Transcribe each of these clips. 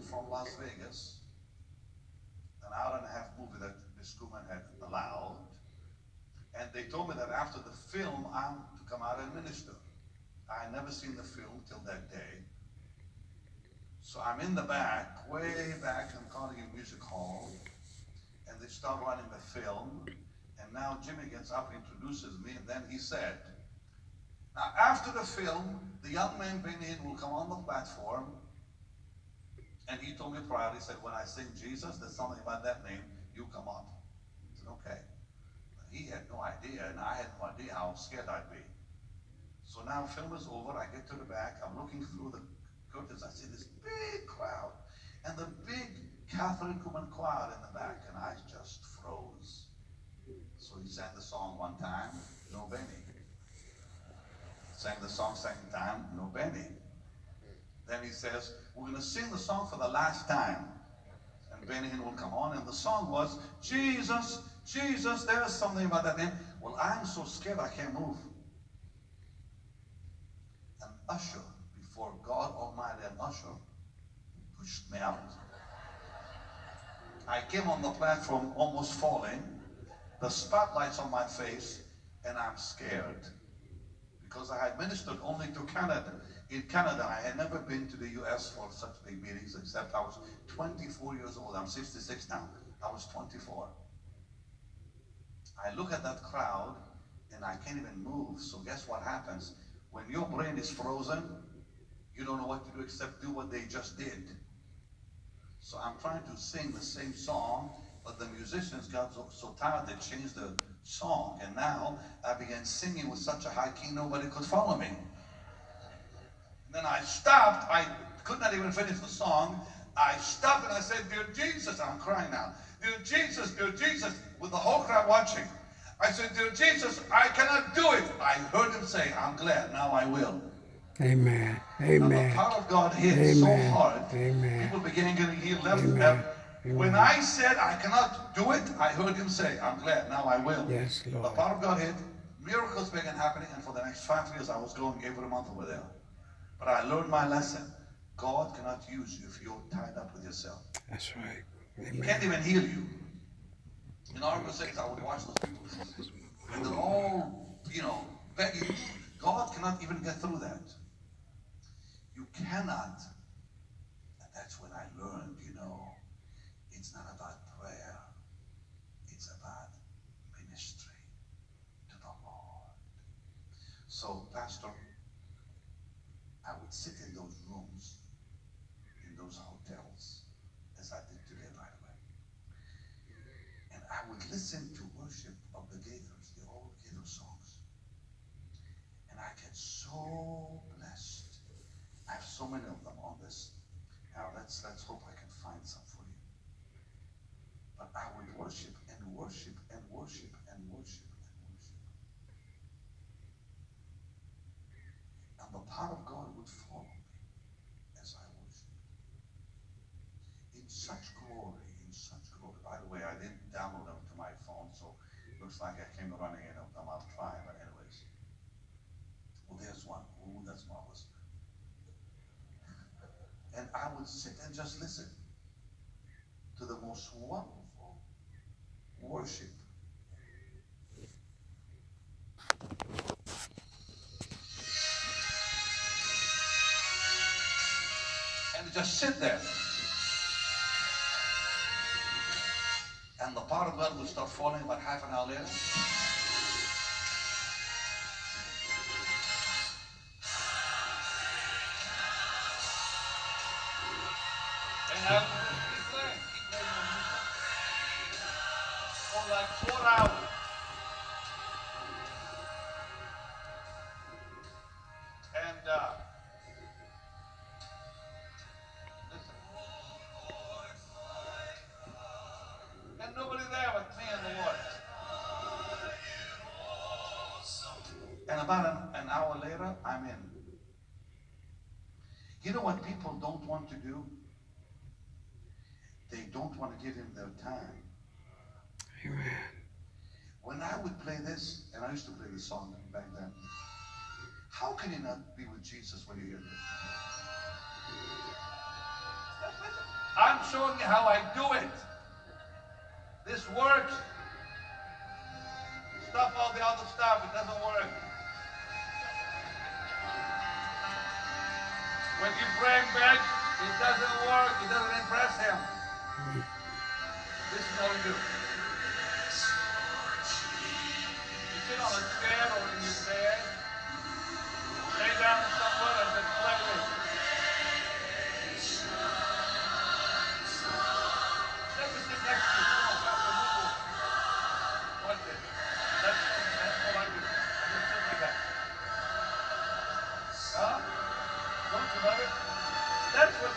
from Las Vegas, an hour and a half movie that Miss Kuhlman had allowed. And they told me that after the film, I'm to come out and minister. I had never seen the film till that day. So I'm in the back, way back in Carnegie Music Hall, and they start running the film. And now Jimmy gets up, introduces me, and then he said, now after the film, the young man Benny Hinn will come on the platform, and he told me prior, he said, when I sing Jesus, there's something about that name, you come up. I said, okay. He had no idea, and I had no idea how scared I'd be. So now film is over, I get to the back, I'm looking through the curtains, I see this big crowd, and the big Kathryn Kuhlman choir in the back, and I just froze. So he sang the song one time, no Benny. Sang the song second time, no Benny. Then he says, we're going to sing the song for the last time. And Benny Hinn will come on, and the song was, Jesus, Jesus, there's something about that name. Well, I'm so scared I can't move usher before God Almighty, an usher pushed me out. I came on the platform almost falling, the spotlight's on my face, and I'm scared because I had ministered only to Canada. In Canada, I had never been to the U.S. for such big meetings, except I was 24 years old. I'm 66 now. I was 24. I look at that crowd, and I can't even move. So guess what happens? When your brain is frozen, you don't know what to do except do what they just did. So I'm trying to sing the same song, but the musicians got so, so tired they changed the song. And now I began singing with such a high key nobody could follow me. And then I stopped. I could not even finish the song. I stopped and I said, Dear Jesus, I'm crying now. Dear Jesus, dear Jesus, with the whole crowd watching. I said, Dear Jesus, I cannot do it. I heard him say, I'm glad, now I will. Amen. Amen. the power of God hit Amen. so hard. Amen. People began getting healed left and Amen. When I said I cannot do it, I heard him say, I'm glad, now I will. Yes, The power of God hit, miracles began happening, and for the next five years I was going every month over there. But I learned my lesson. God cannot use you if you're tied up with yourself. That's right. He can't even heal you. In our crusades, I would watch those people. And they're all, you know, begging. God cannot even get through that. You cannot. And that's when I learned, you know, it's not about prayer. It's about ministry to the Lord. So, Pastor, sit in those rooms, in those hotels, as I did today, by the way. And I would listen to worship of the Gaithers, the old Gaither songs. And I get so blessed. I have so many of them on this. Now let's let's hope I can find some for you. But I would worship and worship and worship and worship and worship. And the power of God would follow me as I worship. In such glory, in such glory. By the way, I didn't download them to my phone, so it looks like I came running in of them. I'll try, but anyways. Well, there's one. Ooh, that's marvelous. And I would sit and just listen to the most wonderful worship. And just sit there. And the part of God will start falling about half an hour later. You know what people don't want to do? They don't want to give him their time. Amen. When I would play this, and I used to play this song back then, how can you not be with Jesus when you hear this? I'm showing you how I do it. This works. Stop all the other stuff. It doesn't work. When you bring back, it doesn't work. It doesn't impress him. This is how we do. You sit on a chair or in your bed, lay down somewhere and then play this.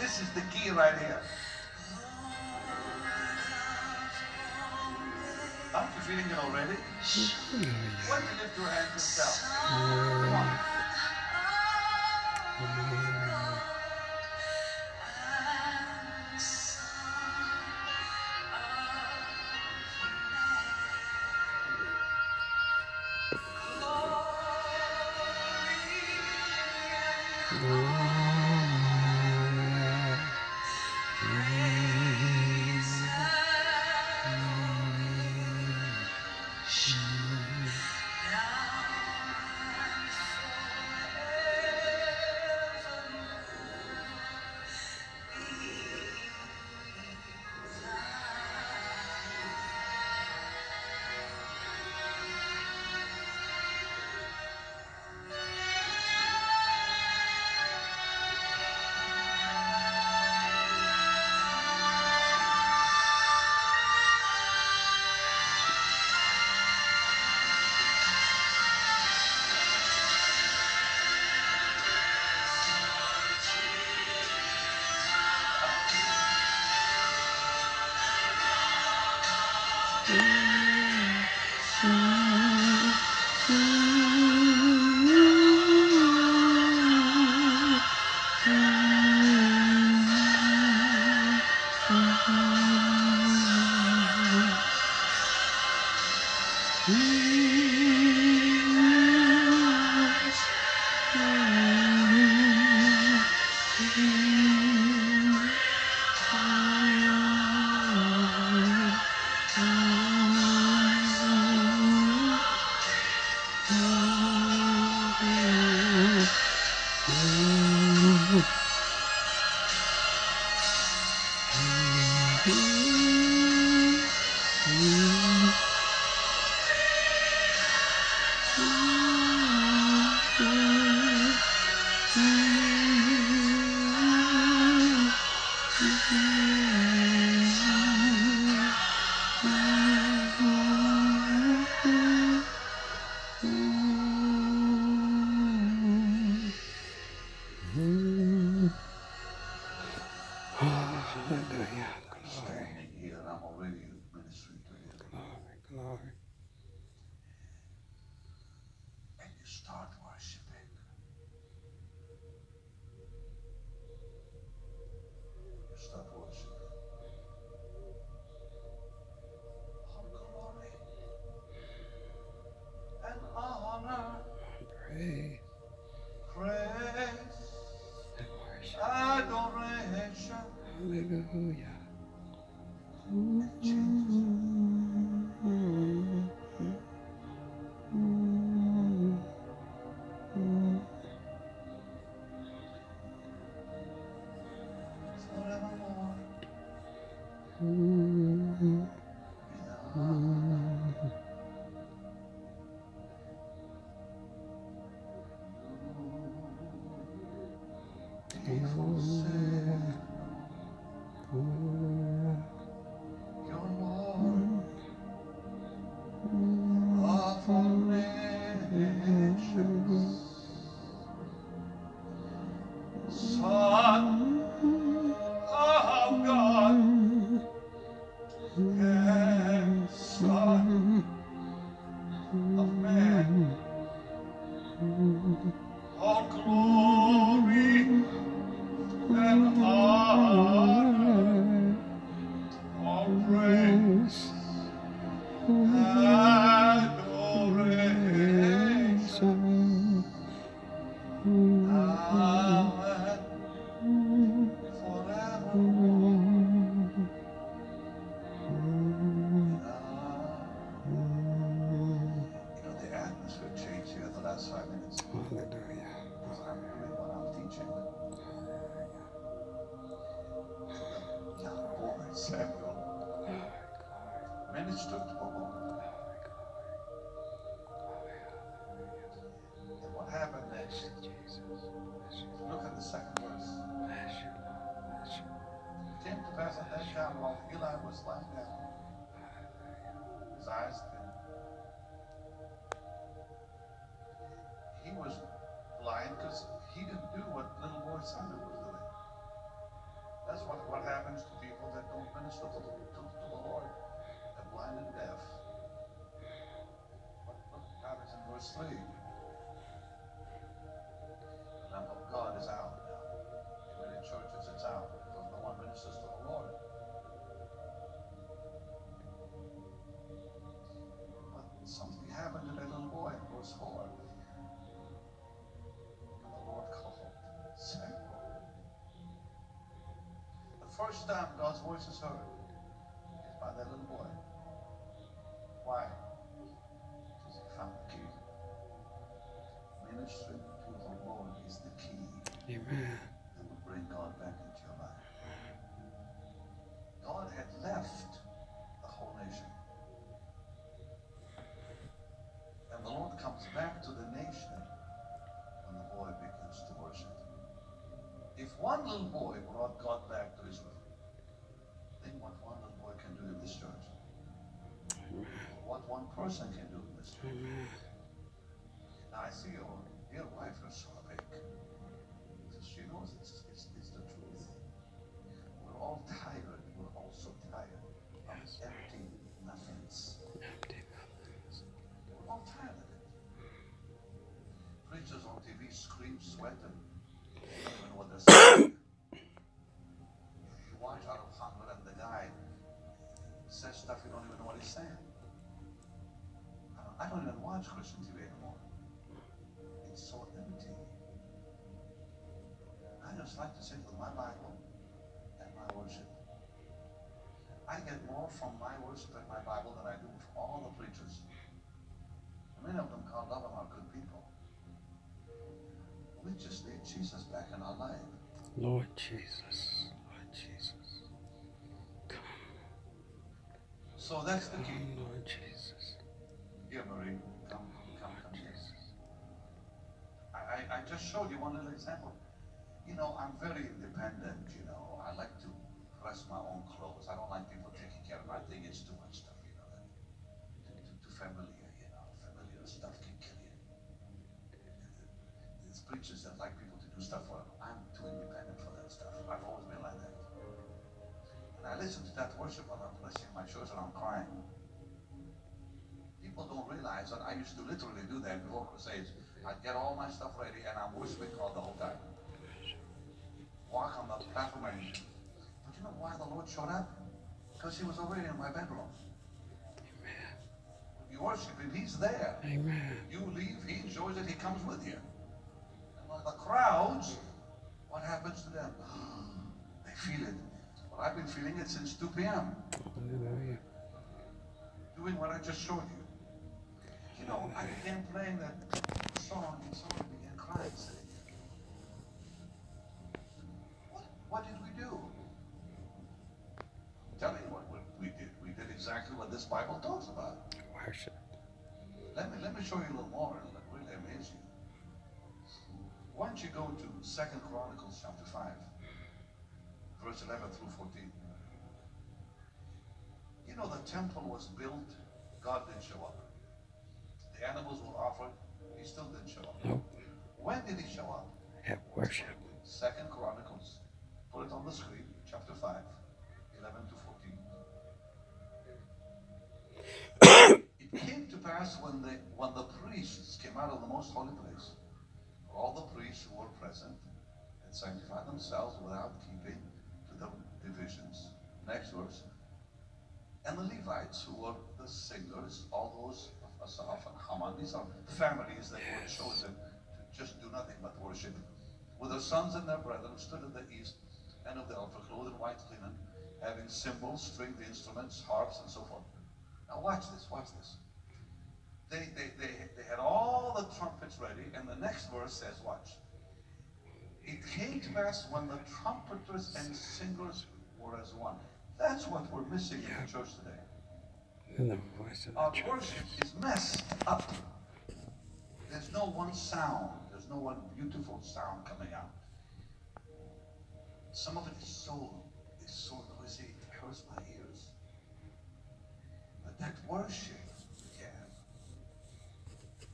This is the key right here. Aren't you feeling it already? Why don't you lift your hands yourself? Come on. Mm-hmm. Hallelujah. First time God's voice is heard is by that little boy. Why? Because he found the key. Ministering to the Lord is the key Amen. that will bring God back into your life. God had left the whole nation. And the Lord comes back to the nation when the boy begins to worship. If one little boy brought God back one person can do this. Amen. Now I see your dear wife is so big. She knows it's, it's, it's the truth. We're all tired. We're all so tired of empty nothings. Empty nothings. We're all tired of it. Preachers on TV scream, sweat, and watch Christian TV anymore. It's so empty. I just like to sit with my Bible and my worship. I get more from my worship and my Bible than I do from all the preachers. Many of them, love them, are good people. We just need Jesus back in our life. Lord Jesus. Lord Jesus. Come, So that's the key. Lord Jesus. I, just showed you one little example. You know, I'm very independent, you know. I like to press my own clothes. I don't like people taking care of my I think it's too much stuff, you know. That, too, too, familiar, you know. Familiar stuff can kill you. There's preachers that like people to do stuff for them. I'm too independent for that stuff. I've always been like that. And I listen to that worship while I'm blessing my church and I'm crying. People don't realize that I used to literally do that before crusades. I'd get all my stuff ready and I'm worshiping God the whole time. Walk on the platform and but you know why the Lord showed up? Because he was already in my bedroom. Amen. You worship him, he's there. Amen. You leave, he enjoys it, he comes with you. And the crowds, what happens to them? They feel it. Well, I've been feeling it since 2 p.m. Hallelujah. doing what I just showed you. You know, I began playing that and someone began crying, saying, what, what did we do? I'm telling you what we, did. We did exactly what this Bible talks about. Worship. Let me, let me show you a little more let really amaze you. Why don't you go to Second Chronicles chapter 5, verse 11 through 14. You know, the temple was built, God didn't show up. The animals were offered, he still didn't show up. Nope. When did he show up? At worship. Second Chronicles, put it on the screen, chapter 5, 11 to 14. it came to pass when the when the priests came out of the most holy place, all the priests who were present had sanctified themselves without keeping to the divisions. Next verse. And the Levites, who were the singers, all those Asaph and Heman, these are families that were chosen to just do nothing but worship, with their sons and their brethren, stood at the east and of the altar, clothed in white linen, having cymbals, stringed instruments, harps, and so forth. Now watch this, watch this. They, they, they, they had all the trumpets ready, and the next verse says, watch. It came to pass when the trumpeters and singers were as one. That's what we're missing in the church today. And the voice of Our the church. worship is messed up. There's no one sound. There's no one beautiful sound coming out. Some of it is so is so noisy, it hurts my ears. But that worship began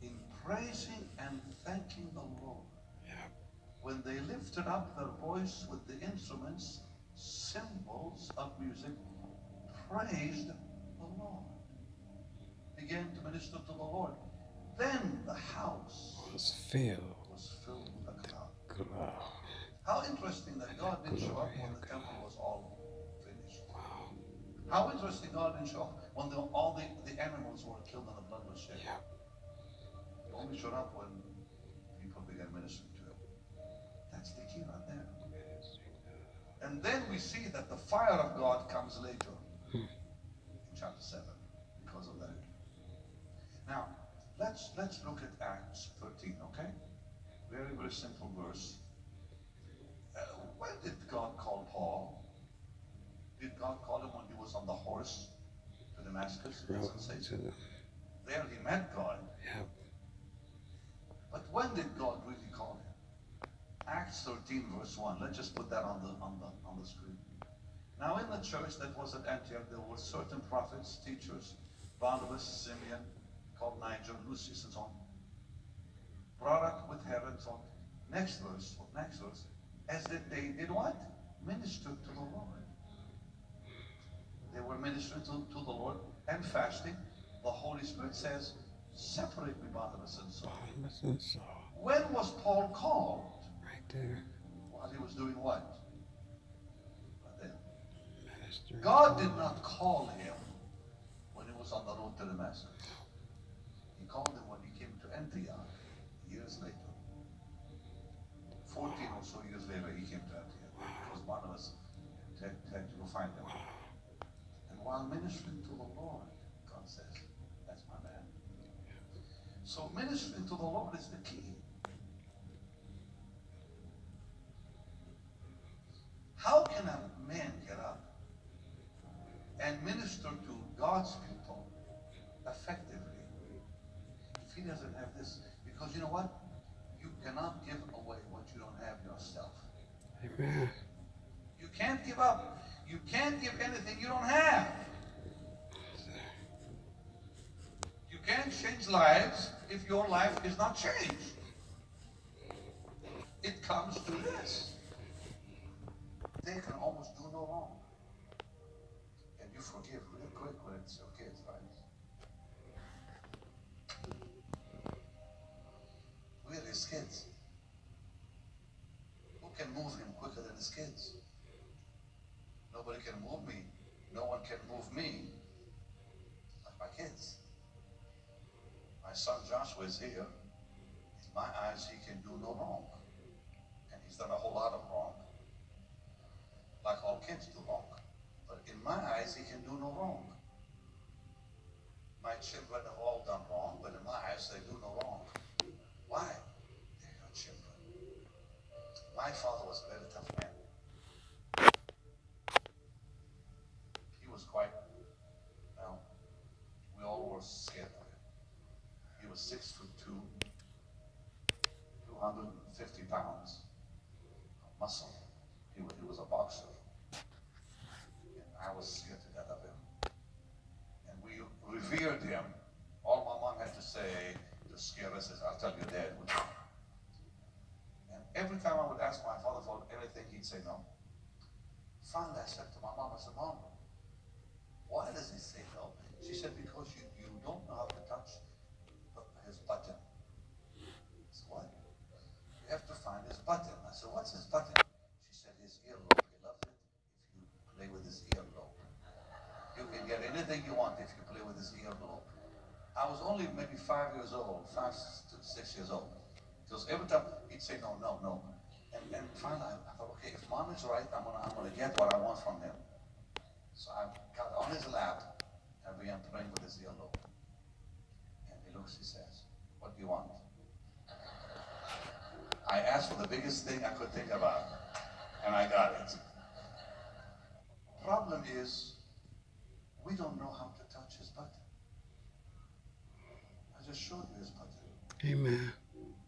in praising and thanking the Lord. Yeah. When they lifted up their voice with the instruments, cymbals of music, praised Began to minister to the Lord. Then the house Was filled was filled with a cloud. How interesting that God didn't show up when the temple was all finished. Wow. How interesting God didn't show up when the, all the, the animals were killed and the blood was shed. Yeah. He only showed up when people began ministering to him. That's the key right there. And then we see that the fire of God comes later chapter 7 because of that. Now, let's let's look at Acts 13, okay? Very, very simple verse. Uh, when did God call Paul? Did God call him when he was on the horse to Damascus? It Rose doesn't say to so. the There he met God. yeah. But when did God really call him? Acts 13, verse 1. Let's just put that on the on the on the screen. Now in the church that was at Antioch, there were certain prophets, teachers, Barnabas, Simeon, called Niger, Lucius, and so on. Brought up with Herod, so on. Next verse, next verse. As did they did what? Ministered to the Lord. They were ministering to, to the Lord and fasting. The Holy Spirit says, separate me, Barnabas and Saul. Barnabas and Saul. When was Paul called? Right there. While he was doing what? God did not call him when he was on the road to Damascus. He called him when he came to Antioch years later. 14 or so years later, he came to Antioch because Barnabas had, had to go find him. And while ministering to the Lord, God says, That's my man. So ministering to the Lord is the key. How can a man get up and minister to God's people effectively if he doesn't have this? Because you know what? You cannot give away what you don't have yourself. Amen. You can't give up. You can't give anything you don't have. You can't change lives if your life is not changed. It comes to this. They can almost do no wrong. Forgive real quick when it's your kids, right? Really, his kids. Who can move him quicker than his kids? Nobody can move me. No one can move me like my kids. My son Joshua is here. In my eyes, he can do no wrong. And he's done a whole lot of wrong. Like all kids do wrong. My eyes, he can do no wrong. My children have all done wrong, but in my eyes, they do no wrong. Why? They're your children. My father was a very tough man. He was quite, well, we all were scared of him. He was six foot two, 250 pounds of muscle. He he was a boxer. I was scared to death of him. And we revered him. All my mom had to say to scare us is, I'll tell your dad. And every time I would ask my father for anything, he'd say no. Finally, I said to my mom, I said, Mom, why does he say no? She said, because you, you don't know how to touch his button. I said, what? You have to find his button. I said, what's his button? Play with his earlobe. I was only maybe five years old, five to six years old. Because every time he'd say no, no, no. And, and finally I thought, okay, if mom is right, I'm gonna, I'm gonna get what I want from him. So I got on his lap and began praying with his earlobe. And he looks, he says, what do you want? I asked for the biggest thing I could think about, and I got it. Problem is, we don't know how to touch his button. I just showed you his button. Amen.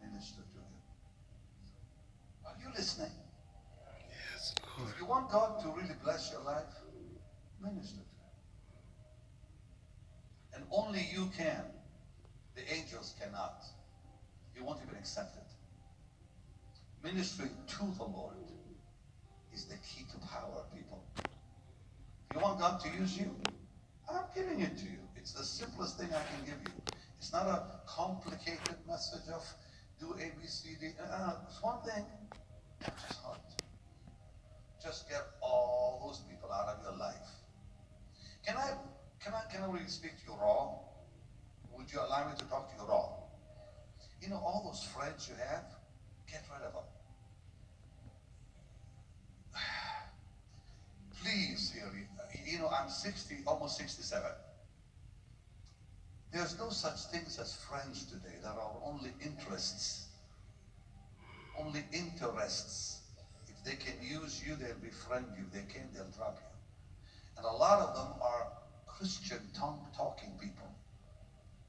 Minister to him. Are you listening? Yes, Lord. If you want God to really bless your life, minister to him. And only you can. The angels cannot. You won't even accept it. Ministering to the Lord is the key to power, people. If you want God to use you, I'm giving it to you. It's the simplest thing I can give you. It's not a complicated message of do A, B, C, D. Uh, it's one thing. His heart. Just get all those people out of your life. Can I can I can I really speak to you raw? Would you allow me to talk to you raw? You know, all those friends you have, get rid of them. Please, hear me. You know, I'm 60, almost 67. There's no such things as friends today. There are only interests. Only interests. If they can use you, they'll befriend you. If they can't, they'll drop you. And a lot of them are Christian tongue-talking people.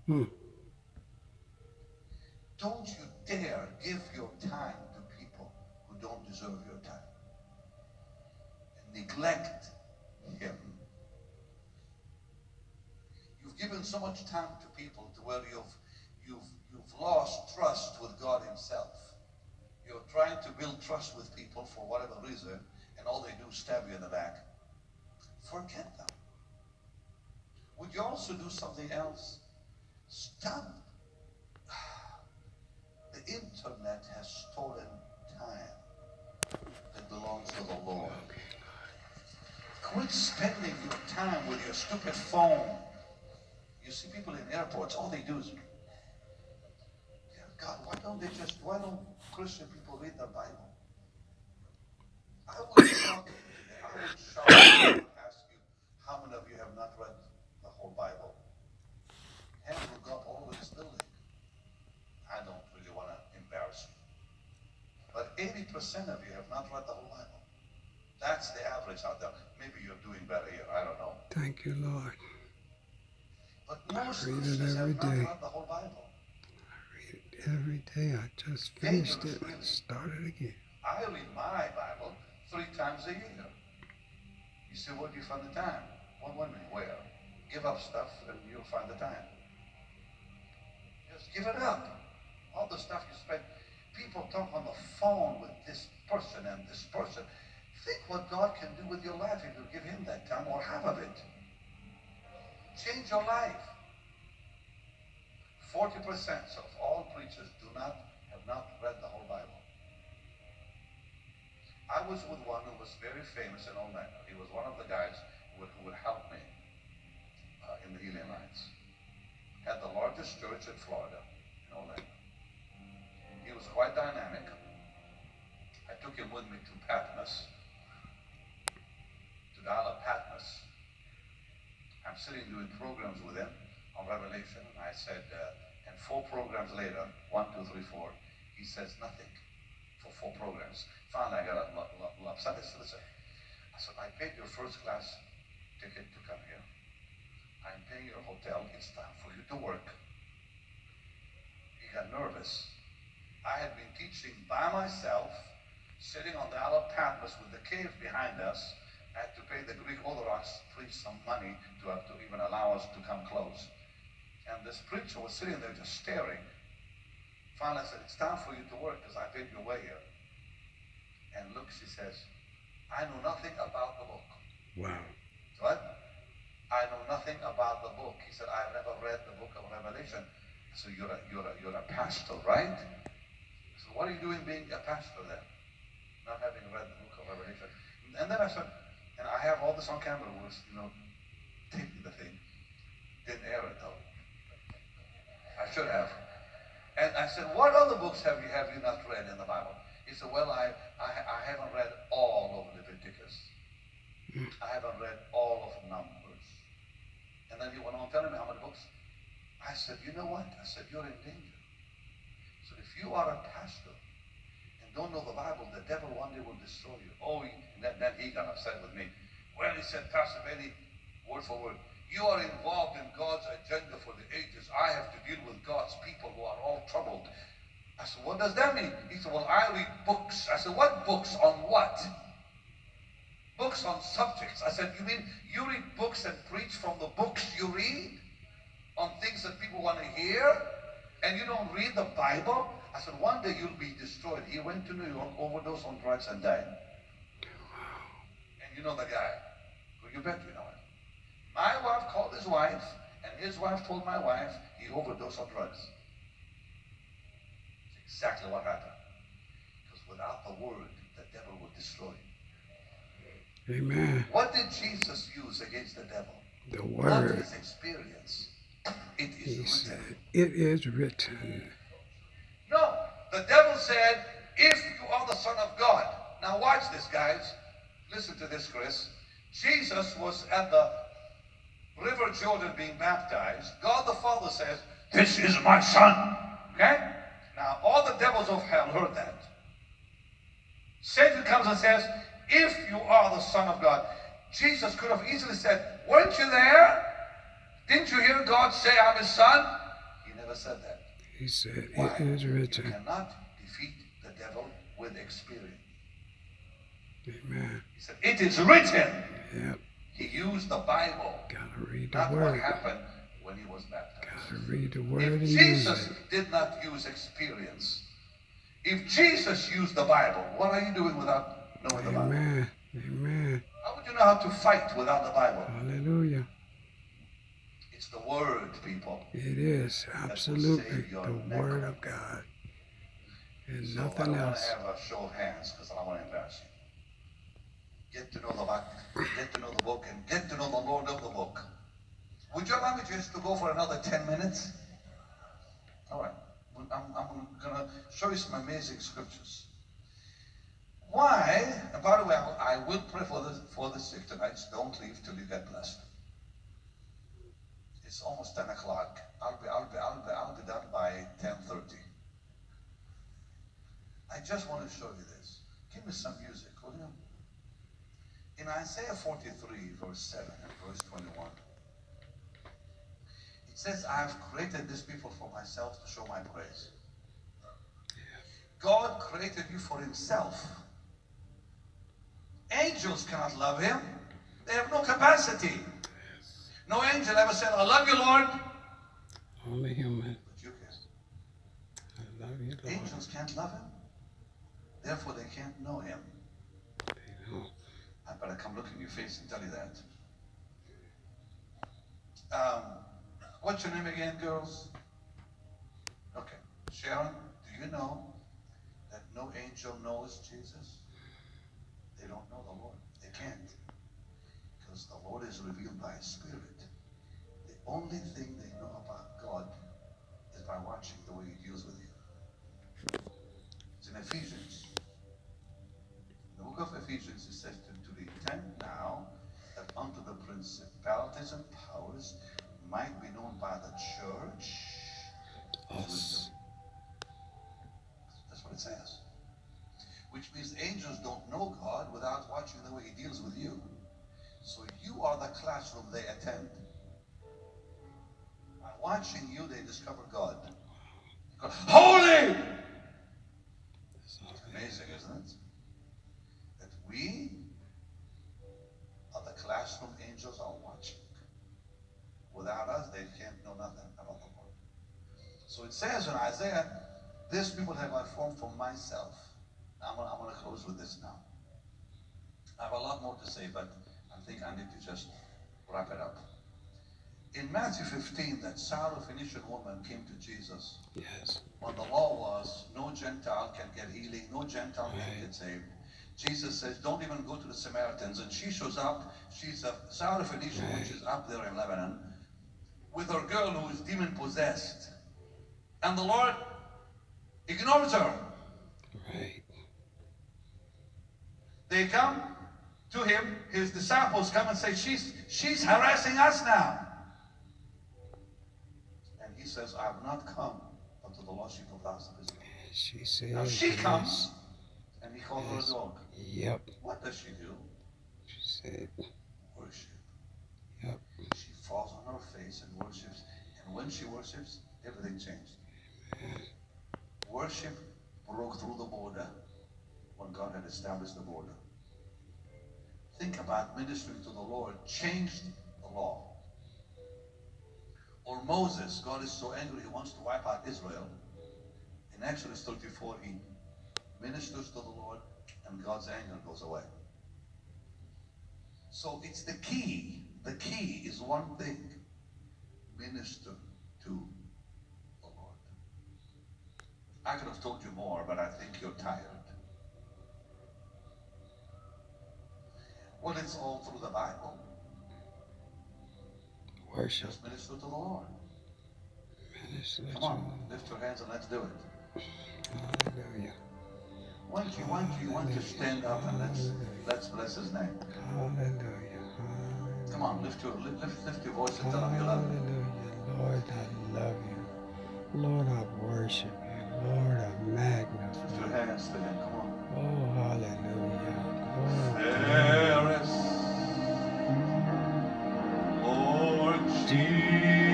Hmm. Don't you dare give your time to people who don't deserve your time. And neglect him. Given so much time to people to where you've you've you've lost trust with God Himself. You're trying to build trust with people for whatever reason, and all they do is stab you in the back. Forget them. Would you also do something else? Stop the internet has stolen time that belongs to the Lord. Quit spending your time with your stupid phone. You see people in airports, all they do is, God, why don't they just, why don't Christian people read the Bible? I would shock. I would shock you ask you, how many of you have not read the whole Bible? Hands will go up all over this building. I don't really want to embarrass you. But 80% of you have not read the whole Bible. That's the average out there. Maybe you're doing better here. I don't know. Thank you, Lord. Read it every Bible. I read it every day. I just finished it and started again. I read my Bible three times a year. You say, where do you find the time? Well, wait minute, where? Give up stuff and you'll find the time. Just give it up. All the stuff you spend. People talk on the phone with this person and this person. Think what God can do with your life if you give him that time or half of it. Change your life. 40% of all preachers do not have not read the whole Bible. I was with one who was very famous in Orlando. He was one of the guys who would, who would help me uh, in the Healing Lights. Had the largest church in Florida, in Orlando. He was quite dynamic. I took him with me to Patmos, to Isle Patmos. Sitting doing programs with him on Revelation, and I said, uh, and four programs later, one, two, three, four, he says nothing for four programs. Finally, I got a upset. I said, listen, I said, I paid your first class ticket to come here. I'm paying your hotel. It's time for you to work. He got nervous. I had been teaching by myself, sitting on the Isle with the cave behind us. I had to pay the Greek Orthodox priest some money to have to even allow us to come close. And this preacher was sitting there just staring. Finally, I said, it's time for you to work because I paid your way here. And looks, he says, I know nothing about the book. Wow. What? I know nothing about the book. He said, I've never read the book of Revelation. So you're a, you're a, you're a pastor, right? So what are you doing being a pastor then? Not having read the book of Revelation. And then I said, and I have all this on camera, was, you know, taping the thing. Didn't air it though. I should have. And I said, what other books have you have you not read in the Bible? He said, well, I, I, I haven't read all of Leviticus. Hmm. I haven't read all of Numbers. And then he went on telling me how many books. I said, you know what? I said, you're in danger. So if you are a pastor don't know the Bible, the devil one day will destroy you. Oh, he, then he got upset with me. Well, he said, Pastor Benny, word for word, you are involved in God's agenda for the ages. I have to deal with God's people who are all troubled. I said, what does that mean? He said, well, I read books. I said, what books on what? Books on subjects. I said, you mean you read books and preach from the books you read? On things that people want to hear? And you don't read the Bible? I said, one day you'll be destroyed. He went to New York, overdosed on drugs, and died. And you know the guy. Well, you bet you know him. My wife called his wife, and his wife told my wife he overdosed on drugs. It's exactly what happened. Because without the word, the devil will destroy you. Amen. What did Jesus use against the devil? The Not word. his experience. It He is said. It is written. No, the devil said, if you are the Son of God. Now watch this, guys. Listen to this, Chris. Jesus was at the River Jordan being baptized. God the Father says, This is my Son. Okay? Now, all the devils of hell heard that. Satan comes and says, If you are the Son of God. Jesus could have easily said, Weren't you there? Didn't you hear God say, I'm his son? He never said that. He said, Why? It is You written. cannot defeat the devil with experience. Amen. He said, It is written. Yep. He used the Bible, Gotta read the not what word. happened when he was baptized. Gotta read the word If Jesus did not use experience, if Jesus used the Bible, what are you doing without knowing the Bible? Amen. Amen. How would you know how to fight without the Bible? Hallelujah. It's the Word, people. It is absolutely the neck. word of God. And So nothing I else. want to have a show of hands because I don't want to embarrass you. Get to know the Bible, get to know the book, and get to know the Lord of the book. Would you allow me just to go for another 10 minutes? All right. I'm, I'm going to show you some amazing scriptures. Why? And by the way, I I will pray for the, for the sick tonight. Don't leave till you get blessed. It's almost 10 o'clock. I'll be, I'll be, I'll be, I'll be done by 10.30. I just want to show you this. Give me some music, will you? In Isaiah 43, verse 7 and verse 21, it says, I have created this people for myself to show my praise. God created you for himself. Angels cannot love him. They have no capacity. No angel ever said, I love you, Lord. Only human. But you can. I love you, Lord. Angels can't love him. Therefore, they can't know him. They don't. I better come look in your face and tell you that. Um, what's your name again, girls? Okay. Sharon, do you know that no angel knows Jesus? They don't know the Lord. They can't. Because the Lord is revealed by His Spirit. The only thing they know about God is by watching the way He deals with you. It's in Ephesians. In the book of Ephesians, it says to, to the intent now that unto the principalities and powers might be known by the church. Us. That's what it says. Which means angels don't know God without watching the way He deals with you. So you are the classroom they attend. Watching you, they discover God. Holy! It's amazing, isn't it? That we are the classroom angels are watching. Without us, they can't know nothing about the Lord. So it says in Isaiah, this people have I formed for myself. I'm gonna, I'm gonna close with this now. I have a lot more to say, but I think I need to just wrap it up. In Matthew 15, that Syrophoenician woman came to Jesus Yes. when the law was no Gentile can get healing, no Gentile can get saved. Jesus says, don't even go to the Samaritans. And she shows up. She's a Syrophoenician, which is up there in Lebanon. with her girl who is demon possessed. And the Lord ignores her. Right. They come to him, his disciples come and say, She's she's harassing us now. Says, I have not come unto the lost sheep of the house of Israel. She said. Now she yes. comes and he calls her a dog. Yep. What does she do? She said. Worship. Yep. She falls on her face and worships. And when she worships, everything changed. Worship broke through the border when God had established the border. Think about ministering to the Lord changed the law. Moses, God is so angry, he wants to wipe out Israel. In Exodus 34, he ministers to the Lord and God's anger goes away. So it's the key. The key is one thing. Minister to the Lord. I could have told you more, but I think you're tired. Well, it's all through the Bible. Worship. Just minister to the Lord. Let's, let's Come on, lift your hands and let's do it. Oh, hallelujah. Why don't you, why don't you, why don't you stand up and let's let's bless His name? Oh, hallelujah. Come on, lift your lift lift your voice and tell Him you love Him. Hallelujah, Lord, I love You. Lord, I worship You. Lord, I magnify. Lift your hands to Him. Come on. Oh, hallelujah. There is Lord Jesus.